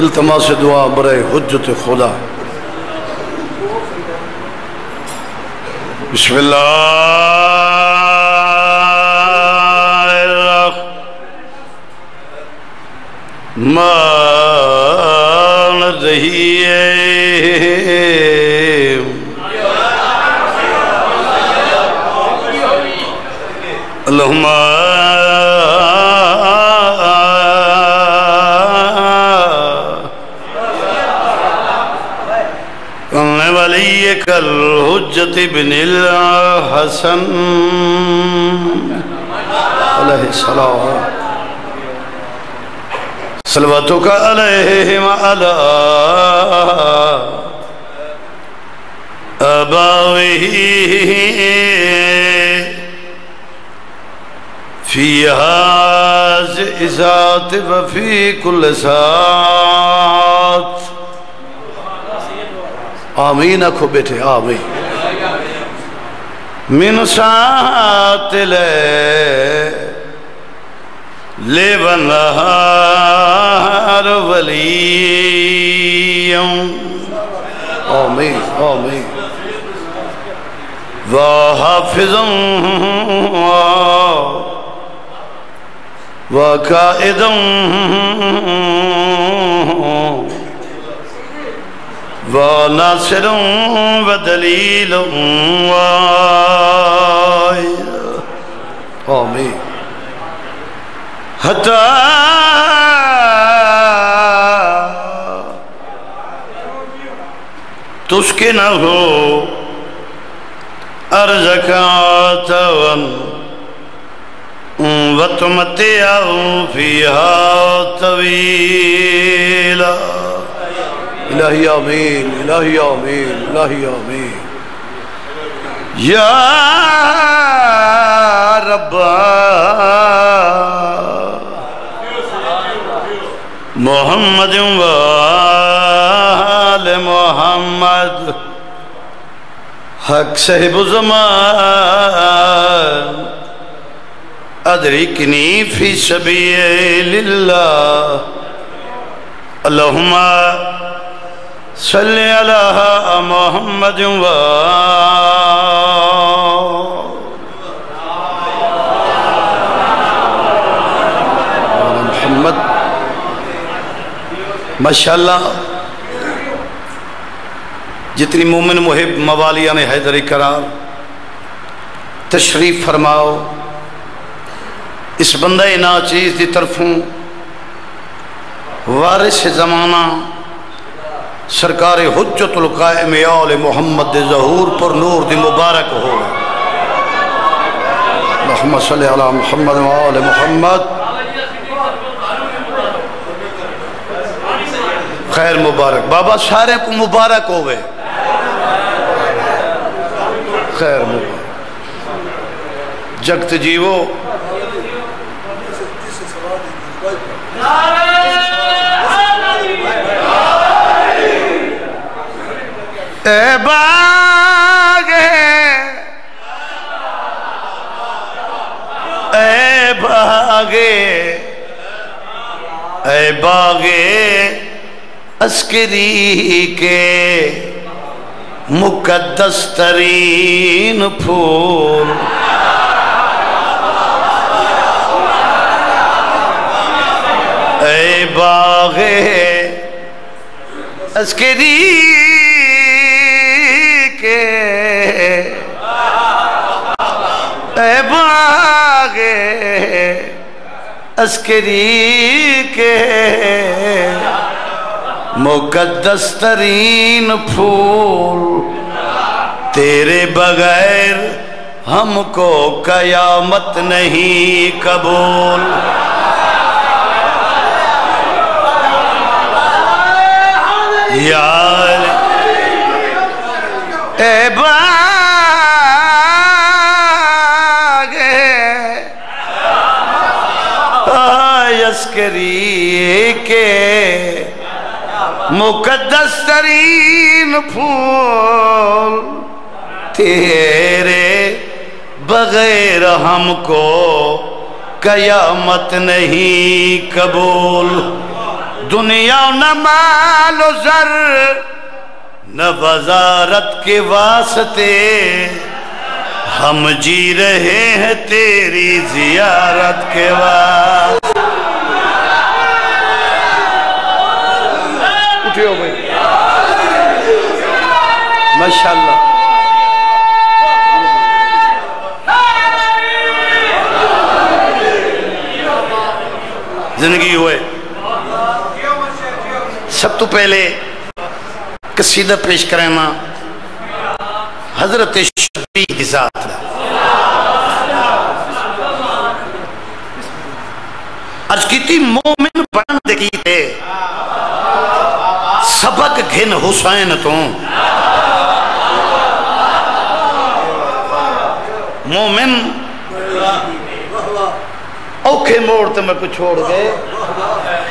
इल्तमा से दुआ बरे हजत खुदा मान रही अल्लाहुम्मा वली कल हजत बिन हसन सलाम सलवतों का अलहम अला अबावही फ़ियाज इजात वफ़ी कुल सात आमीन आखो बेटे, आमीन। मिन सात ले ले बनहार वलियों आमीन आमीन। वहाफिज़ों वकाइदों व नासिरों व दलीलों आमीन हता तुस्के न तवन फिहा तवीला। इलाही आमीन इलाही आमीन इलाही आमीन। या रब्बा। मोहम्मद वाल मोहम्मद। हक साहिब जमान अदरिकनी फ़ी सबीलिल्लाह अल्लाहुम्मा सल्लि अला मोहम्मद मोहम्मद। माशाल्लाह, जितनी मोमिन मुहिब मवालिया ने हैदरी करार तशरीफ़ फरमाओ। इस बंदा ना चीज़ की तरफों। वारिस जमाना, सरकार हजतुल कायम आल मोहम्मद जहूर पर नूर दी मुबारक हो। मोहम्मद मोहम्मद। खैर मुबारक। बाबा सारे को मुबारक होवे। खैर मुबारक। जगत जीवो ए बागे अस्करी के मुकद्दस तरीन फूल ए बागे अस्करी के बागे अस्करी के मुकद्दस तरीन फूल तेरे बगैर हमको कयामत नहीं कबूल। यार। ए के मुकद्दस तरीन फूल। तेरे बगैर हमको कयामत नहीं कबूल। दुनिया न मालो जर, न वजारत के वास्ते। हम जी रहे हैं तेरी जियारत के वास्ते। उठियो भाई। माशाल्लाह। ज़िंदगी हुए। सब तो पहले कसीदा पेश करें माँ। हज़रत शबी के साथ। अर्ज़ की मोमिन बन की थे। सबक घिन हुसैन तो। मोमिन औखे मोड़ तो मैं कुछ छोड़ गए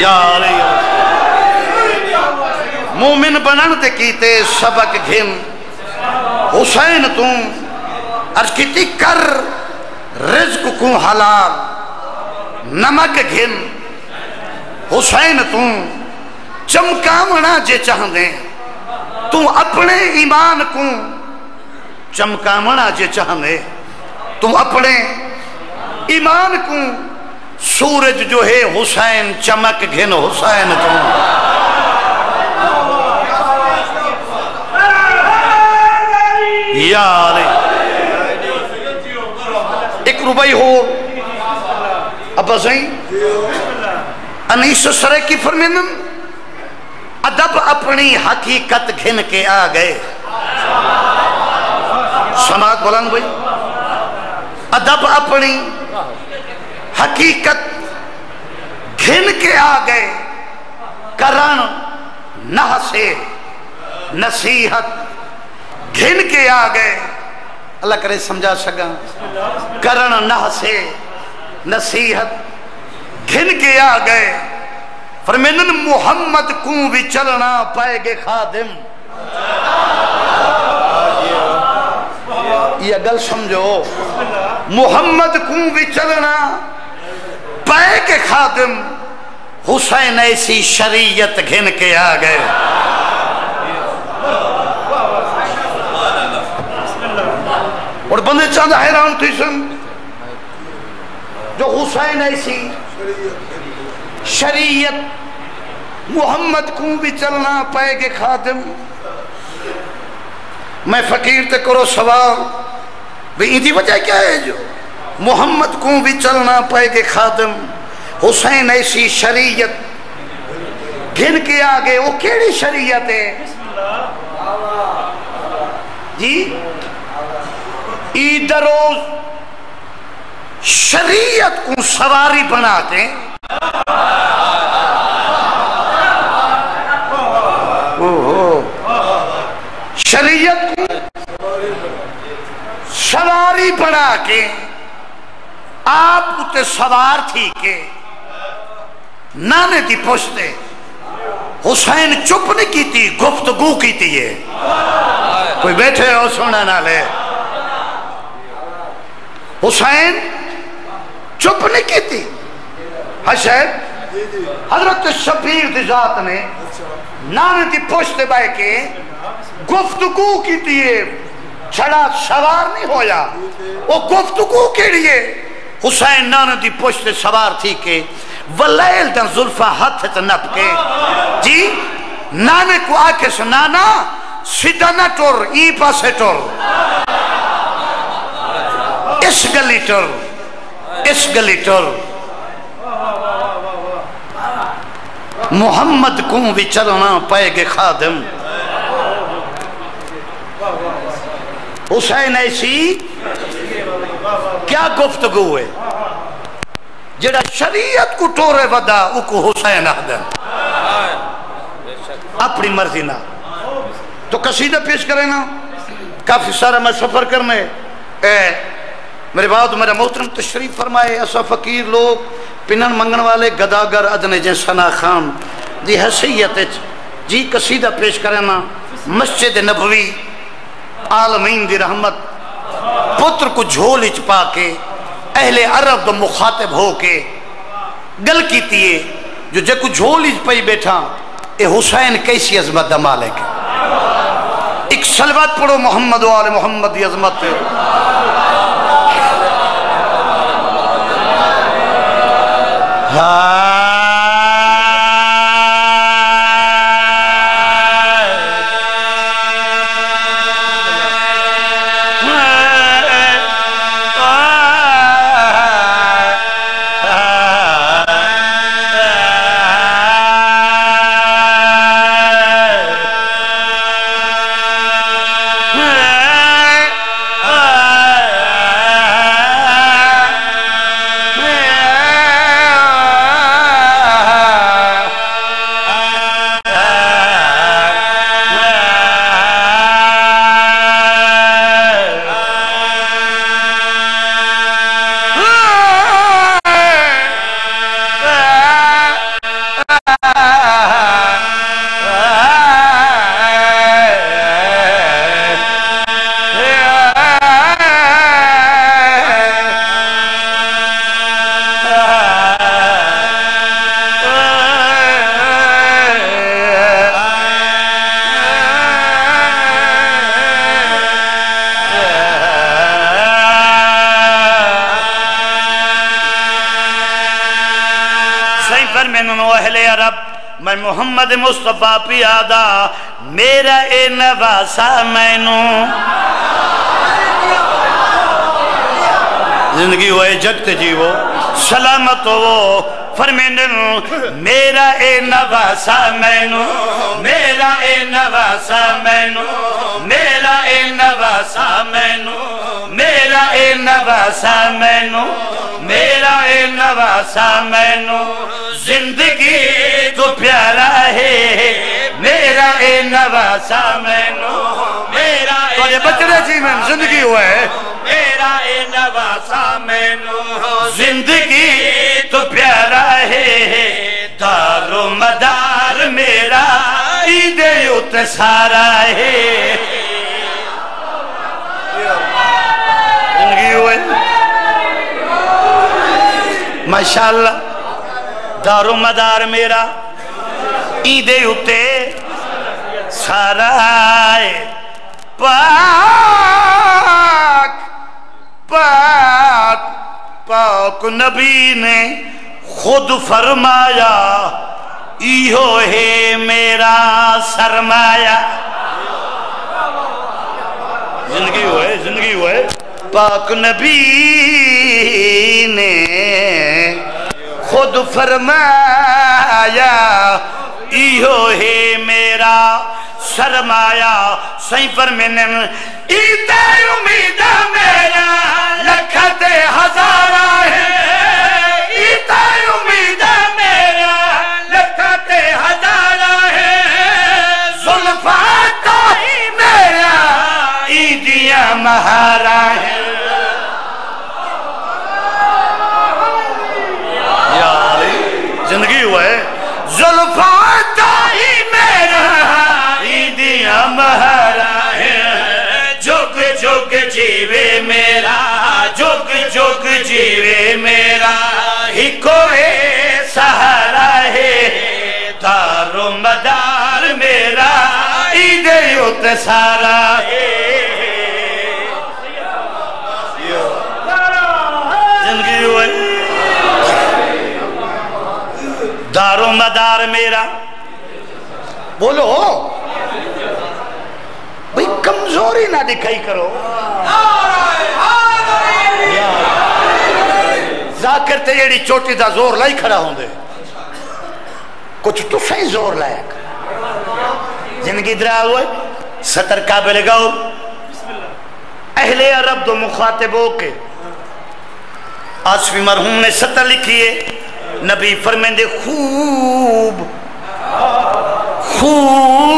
यार मोमिन बनन ते कीते सबक घिन। हुसैन, तू अर्ज़ की कर, रिज्क को हलाल, नमक घिन। हुसैन, तू चमकावना जे चाहते तू अपने ईमान को चमकावना जे चाहते तू अपने ईमान को? सूरज जो है, हुसैन चमक घिन हुसैन तू यार, एक रुपई हो। अब सही? अनीस सरे की फरमिन अदब अपनी हकीकत घिन के आ गए। समाज बुलंद भाई, अदब अपनी हकीकत घिन के आ गए। करण नह से नसीहत घिन के आ गए। अल्लाह करे समझा सका। करण नह से नसीहत घिन के आ गए। फरमेन मोहम्मद को भी चलना पाएगे खादिम? ये गल समझो। मोहम्मद को भी चलना पाएगे खादिम। हुसैन ऐसी शरीयत घिन के आ गए। और बंदे चंद हैरान थी सुन। जो हुसैन ऐसी शरीयत मोहम्मद को भी चलना पाएगे खादिम। मैं फकीर ते करो सवाल भाई इनकी वजह क्या है जो? मोहम्मद को भी चलना पाएगे खादिम। हुसैन ऐसी शरीयत। घिन के आगे वो केड़ी शरीयत है? जी? ईद रोज शरीयत को सवारी बनाते शरीयत को सवारी बना के। आप उते सवार थी के। नाने की पुछते हुसैन चुप नहीं की गुफ्तगु की ये कोई बैठे हो सुनने नाले। हुसैन चुप नहीं की थी हसैन हज़रत शबीर दिजात ने नाने की पुछते बह के गुफ्तगु की छड़ा सवार नहीं होया। वो गुफ्तगु के लिए हुसैन नाने की पुछते सवार थी के, वलैल दा जुल्फा हाथ च नप के। जी, नाने को आके से, नाना, सीधा ना टुर, ई पासे टुर। इस गली टुर, इस गली टुर। मोहम्मद को भी चलना पैगे खादम। हुसैन ऐसी क्या गुफ्तगु है? जेड़ा शरीयत को टोरे वदा उको हुसैन आदन अपनी मर्ज़ी ना। तो कसीदा पेश करे ना। काफ़ी सारा मैं सफ़र करने। ए, मेरे बाद मेरा मोहतरम तशरीफ़ फरमाए, ऐसा फकीर लोग, पिनन मंगन वाले गदागर अदने जे सना खान। दी हैसियत जी कसीदा पेश करे ना। मस्जिद नबवी, आलमीन दी रहमत। पुत्र को झोल च पा के अहले अरब मुखातिब हो के गल की जो जको झोल च पई बैठा ये हुसैन कैसी अजमत दा मालिक एक सलवत पढ़ो मोहम्मद वाले मोहम्मद की अजमत। हाँ। मैं मोहम्मद मुस्तफ़ा पियादा, मेरा ए नवासा मैनू। ज़िंदगी वो जगत जीवो, सलामत हो फरमेंद मेरा ए नवासा मैनू, मेरा ए नवासा मैनू, मेरा ए नवासा मैनू, मेरा ए नवासा मैनू। मेरा ए नवासा मैनू जिंदगी तो प्यारा है। मेरा ए नवासा मैनू मेरा तो बचड़े जी में जिंदगी हुआ है। मेरा ए नवासा मैनू जिंदगी तो प्यारा है। दारो मदार मेरा ईदे उत सारा है। जिंदगी हुआ माशाल्लाह, दारो मदार मेरा, ईदे उत्ते सारा पाक पाक पाक नबी ने खुद फरमाया, इहो है मेरा सरमाया। ज़िंदगी हुए ज़िंदगी हुए पाक नबी ने खुद फरमाया, इहो है मेरा शर्माया सही पर मैंने उम्मीद मेरा लखते हजारा है। उम्मीद मेरा लखते हजारा है। जुल्फा तो मेरा ईदिया महारा है। जीवे मेरा जुग जुग जीवे मेरा। ही कोई सहारा है दारो मदार मेरा। ईदे उत सारा। है जिंदगी हुआ दारो मदार मेरा। बोलो कमज़ोरी ना दिखाई करो। जाकर ते जेड़ी चोटी का ज़ोर लाई खड़ा होंगे कुछ तो सही ज़ोर लायक। ज़िंदगी दरा हुए सतर काबिल गाओ। अहले अरब दो मुखातिबों के आसफी मरहूम ने सतर लिखी है। नबी फरमेंदे खूब। खूब।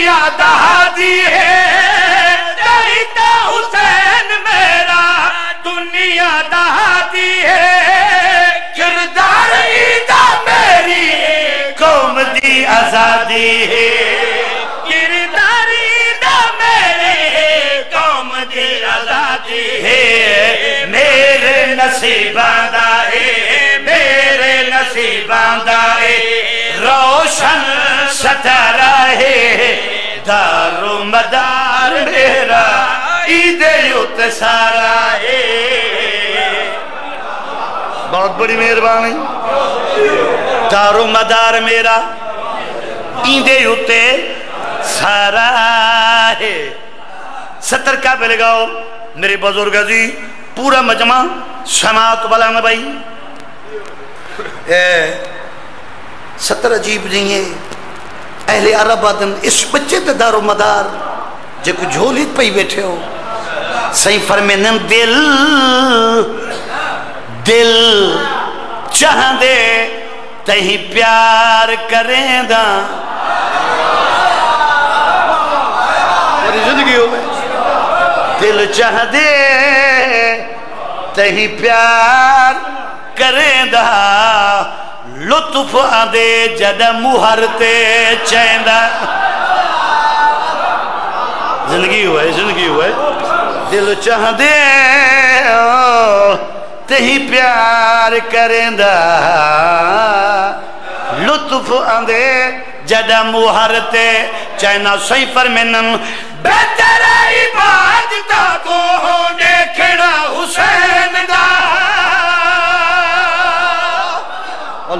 दुनिया दहादी है। ताईता हुसैन मेरा दुनिया दहादी है। किरदार ईदा मेरी कौम दी आज़ादी है। किरदार ईदा मेरे कौम दी आज़ादी है। मेरे नसीबां दा ए मेरे नसीबां दा ए रोशन सतारा है दारो मदार मेरा ईदे युत सारा है बहुत बड़ी मेहरबानी। दारो मदार मेरा ईदे युते सारा है सत्तर का लगाओ मेरे बुज़ुर्ग जी पूरा मजमा समात वाला भाई। ए सत्तर अजीब नहीं है। अहले अरब आदम, इस बच्चे ते दारो मदार, जे को झोली पई बैठे हो। सही फरमेंदन दिल दिल चाहदे, तही प्यार करेंदा। ज़िंदगी हो दिल चाहदे, तही प्यार लुत्फ आंदे ते चैंदा जिंदगी हुआ है जिंदगी हुआ है दिल चाहदे तही प्यार करेंदा लुत्फ आंदे जद मुहर ते चैना देखना हुसैन दा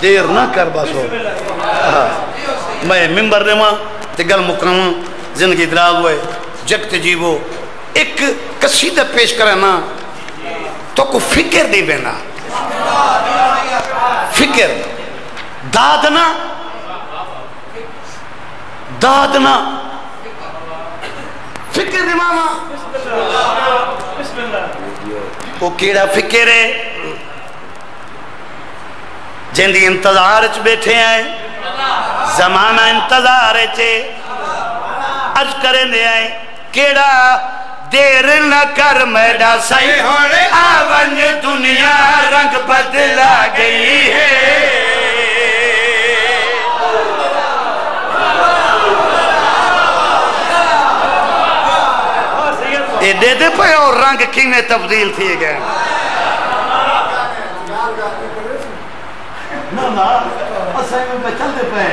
देर ना कर बस हो हाँ। मैं मिम्बर रेवा ते गल मुकावा ज़िंदगी दराज हुए जगत जीवो। एक कसीदा पेश कराना तो को फ़िक्र दी बेना फ़िक्र। दादना दादना फ़िक्र दी मामा वो केड़ा फ़िक्र है? जिंदी इंतज़ार च बैठे आए जमाना इंतज़ार च अज करें आए केड़ा देर न कर मैडा सही। होने आवन दुनिया रंग बदला गई है। एडे दे पे और रंग किमें तब्दील थी गए ना ना असल में चलते पे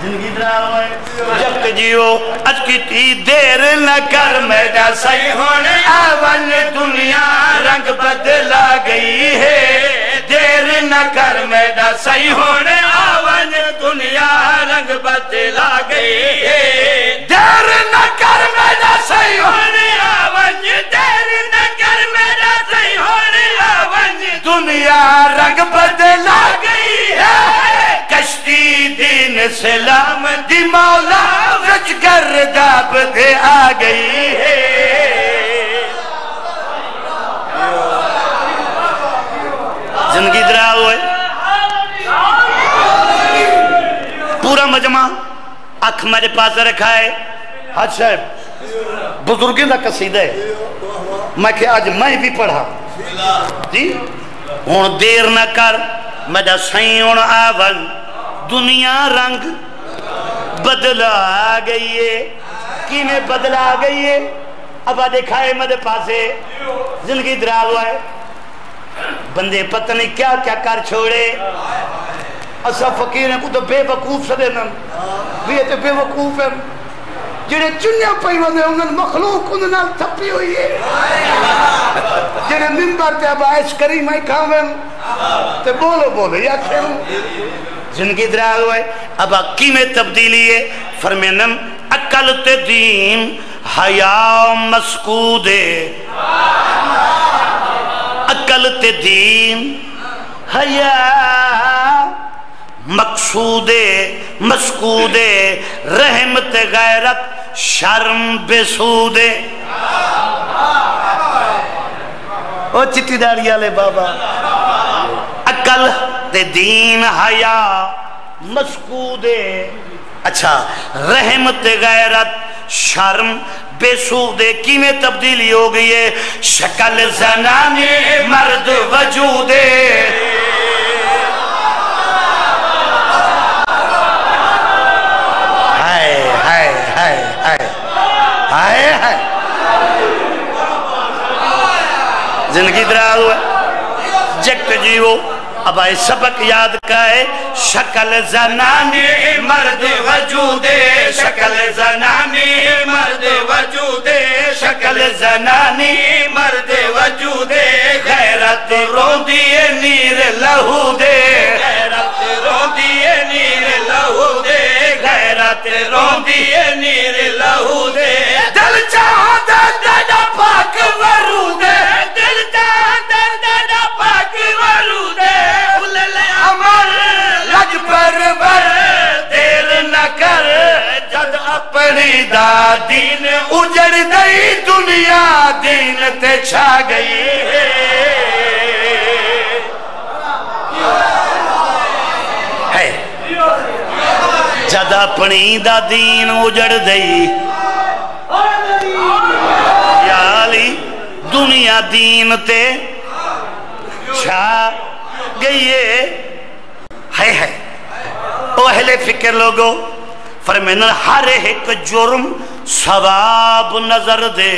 ज़िंदगी जियो। अज की देर न कर मेरा सही होने, आवन दुनिया रंग बदला गई है। देर न कर मेरा सही होने, आवन दुनिया रंग बदला गई है। देर न कर मेरा सही होने, आवन देर न कर मेरा सही होने, आवन दुनिया रंग बदला गई दिन सलाम दी मौला रच कर दाब दे आ गई है। ज़िंदगी दरा हुए पूरा मजमा अख मेरे पास रखा है। हज साहब बुज़ुर्गों का कसीदा है। मैं क्या आज मैं भी पढ़ा। जी हूँ देर न कर मेरा सही हूँ आवन दुनिया रंग बदला गई है कि में बदला गई है अब देखा है मेरे पास जिंदगी दरा हुआ है बंदे पता नहीं क्या क्या कर छोड़े असा फकीर को तो बेवकूफ सदे भी तो बेवकूफ है ਜਿਹੜੇ ਚੁੰਨਿਆ ਪਈ ਵੰਦੇ ਉਹਨਾਂ ਮਖਲੂਕ ਉਹਨਾਂ ਨਾਲ ਥੱਪੀ ਹੋਈ ਹੈ ਜਿਹੜੇ ਮਿੰਬਰ ਤੇ ਬਾਇਸ਼ ਕਰੀ ਮੈਂ ਖਾਵਨ ਤੇ ਬੋਲੋ ਬੋਲੋ या खेल ज़िंदगी दरा हुआ है। अब अक्की में तब्दीली है। फरमेनम अकल ते दीन, हया मस्कूदे अकल ते दीन, हया मकसूदे मस्कूदे रहमत गैरत, शर्म बेसूदे ओ चिट्ठीदारी वाले बाबा। अकल ते दीन हया मस्कूदे अच्छा रहमत गैरत, शर्म बेसूदे किमें तब्दीली हो गई है? शक्ल जनाने मर्द वजूदे ज़िंदगी दरा हुआ जट जीवो। अब आए सबक याद का है शक्ल जनानी मर्द वजूदे, शक्ल जनानी मर्द वजूदे, शक्ल जनानी मर्द वजूदे, गैरत रोंदी नीर लहू दे गैरत रोंदी नीर लहू दे गैरत रोंदी नीर दा दीन उजड़ गई, दुनिया दीन ते छा गई। है। जद अपनी दा दीन उजड़ गई, याली दुनिया दीन ते छा गई है। है ओ अहले फ़िक्र लोगो फरमान हर एक जुर्म सवाब नज़र दे।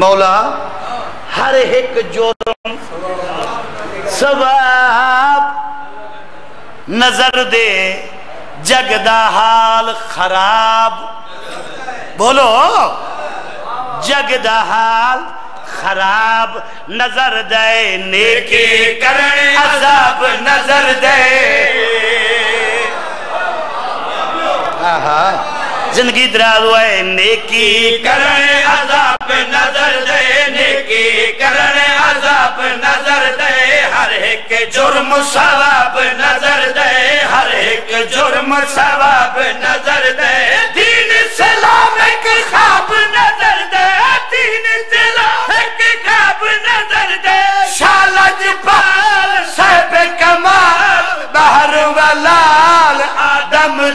मौला, हर एक जुर्म सवाब नज़र दे। जगदा हाल खराब। बोलो, जगदा हाल खराब नज़र दे नेकी करण अजाब नज़र दे। ज़िंदगी दराज हुआ है नेकी करण अजाब नज़र दे नेकी करण अजाब नज़र दे। हर एक जुर्म सवाब नज़र दे हर एक जुर्म सवाब नज़र दे।